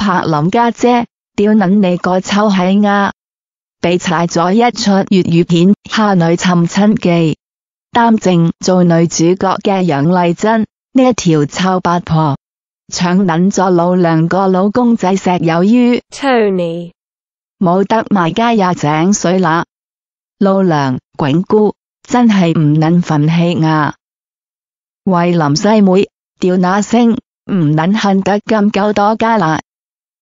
柏林家姐，屌撚你個臭閪丫！被踩咗一出粵語片《下女尋親記》，擔正做女主角嘅楊麗珍呢一條臭八婆，搶撚咗老娘個老公仔石有魚 Tony, 冇得賣街也井水啦！老娘滚姑真係唔撚忿氣呀！惠林细妹屌那星唔撚恨得咁鳩多加啦！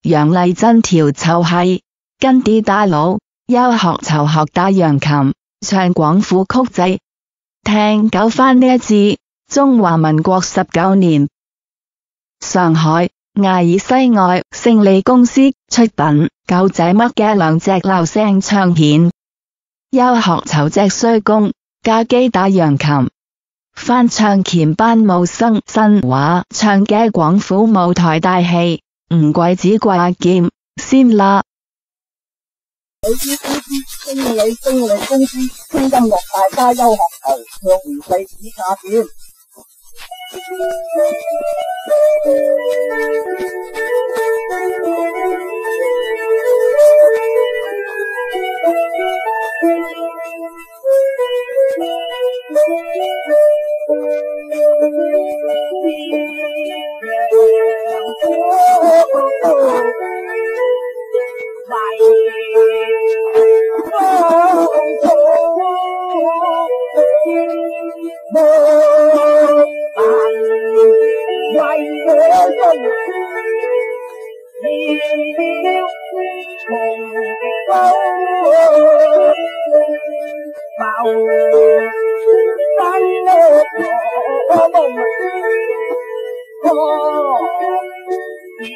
楊麗珍條臭閪跟啲大佬休學酬學打揚琴，唱廣府曲仔，聽九番呢一節中華民國十九年，上海艾爾西外勝利公司出品狗仔乜嘅兩隻鬧聲唱片，休學酬隻衰公加機打揚琴。翻唱鉗班武生新話唱嘅廣府舞台大戲，唔鬼子掛劍先啦！女子公司經理經理公司聽音樂大家休學酬，向胡世子詐騙。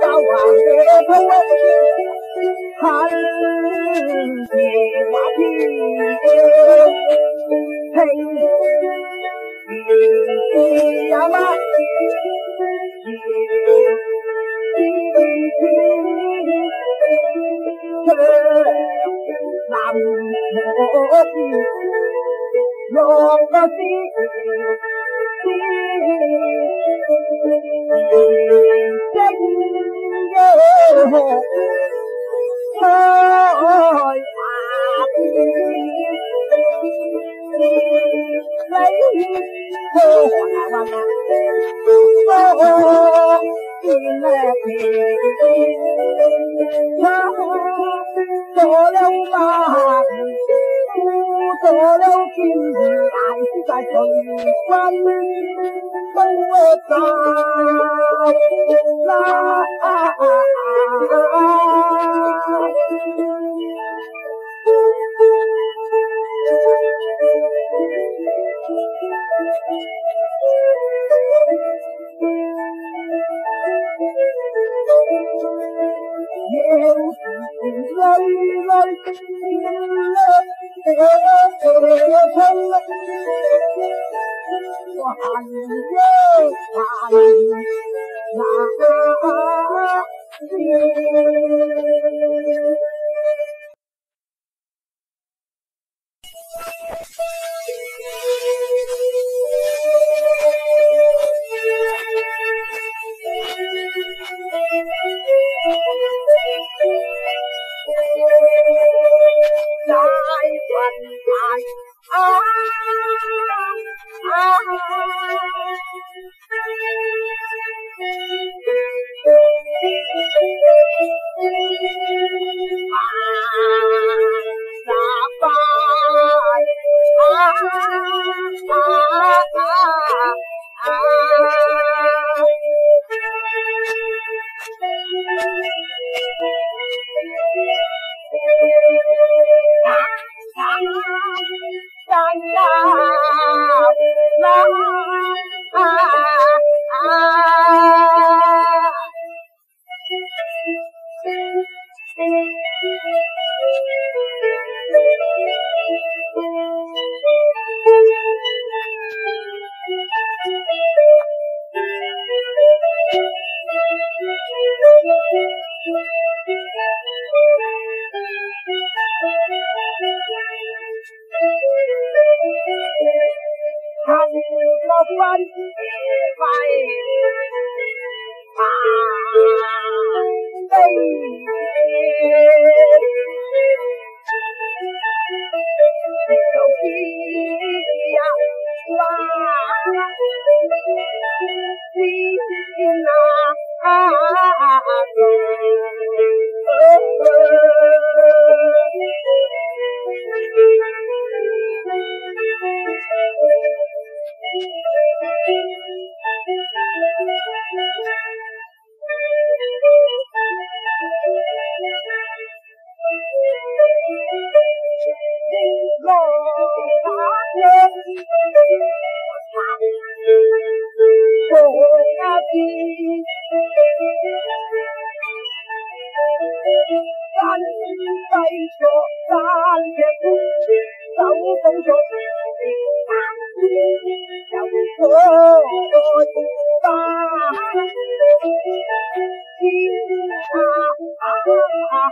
sao mà thế thôi hắn thì mà thì thấy thì ama làm một lo bao nhiêu thôi lấy thơ hòa bằng thơ tìm mẹ thì thơ thơ đông bạc 见咧做了马，做了天儿，还是在随军都打要是泪泪 Dana. bên phải mà đi đầu kia qua đi na à, à,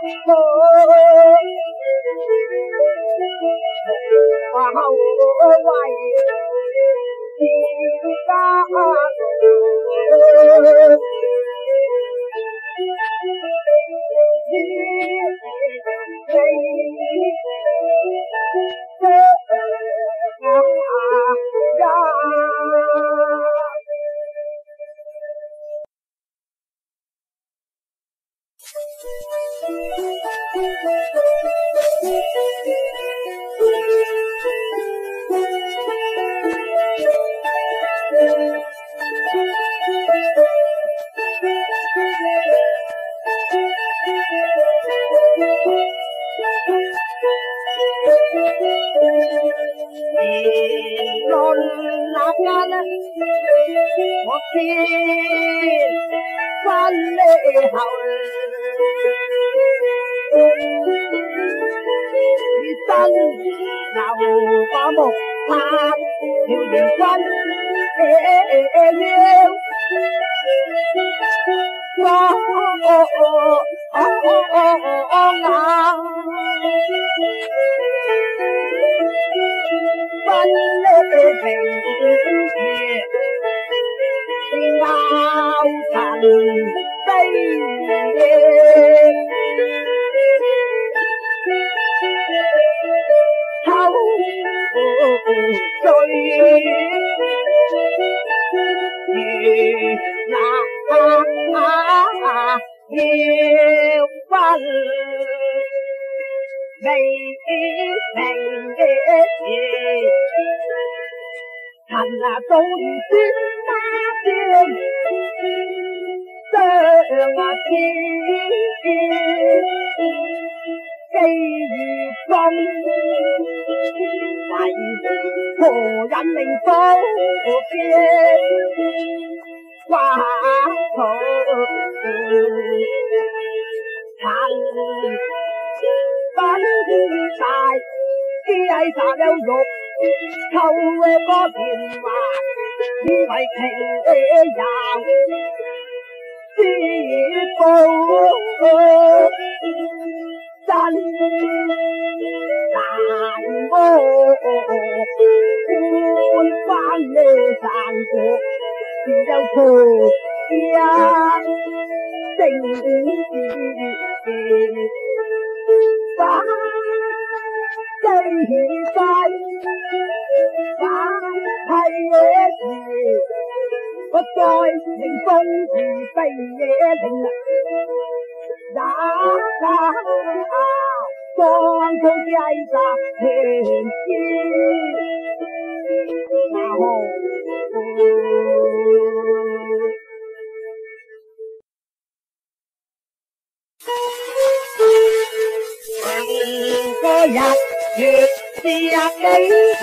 天 khi phan vì tân nào có một tham nhiều quân yêu nó ngang sao thành tây thấu tôi là á á yêu văn đầy đầy đầy thành là tôi biết ma tiền tượng chi cây phong vậy cổ dân mình phố của kia qua thổ thành bánh xài khi ấy sao đâu dục không có tiền mà 以为情嘅人知真难过，搬翻呢散过，只有错一正 再令风如飞野令。呀呀，光头摘下天心，然后。成个日月是啊几何，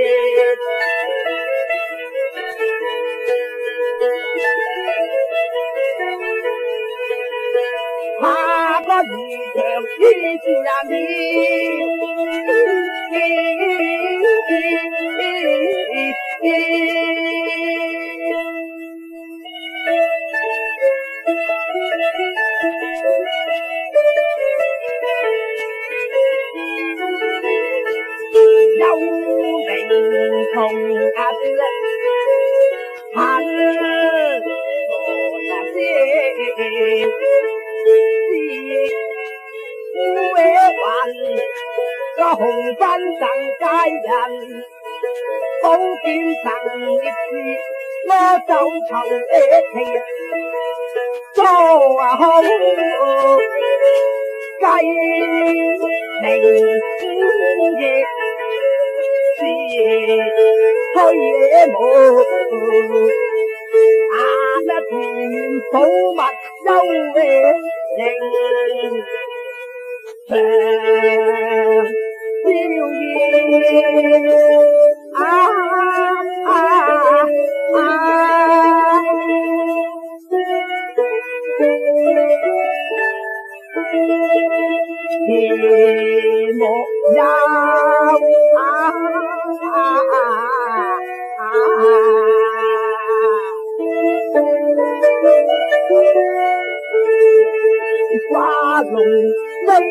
美是魂。我 初家，但天意唯有望马列还下个遇上于是啊有名同啊 个红粉赠佳人，宝剑赠烈士，我就求你做好计明夜是推野无。啊！那田宝物优嘅形。 tiêu diệt à, à, à. thì một dao à, à, à, à. qua rừng đây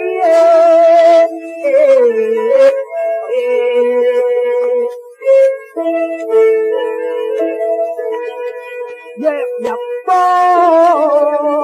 dẹp nhập bao